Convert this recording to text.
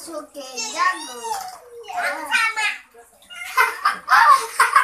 Azúcar,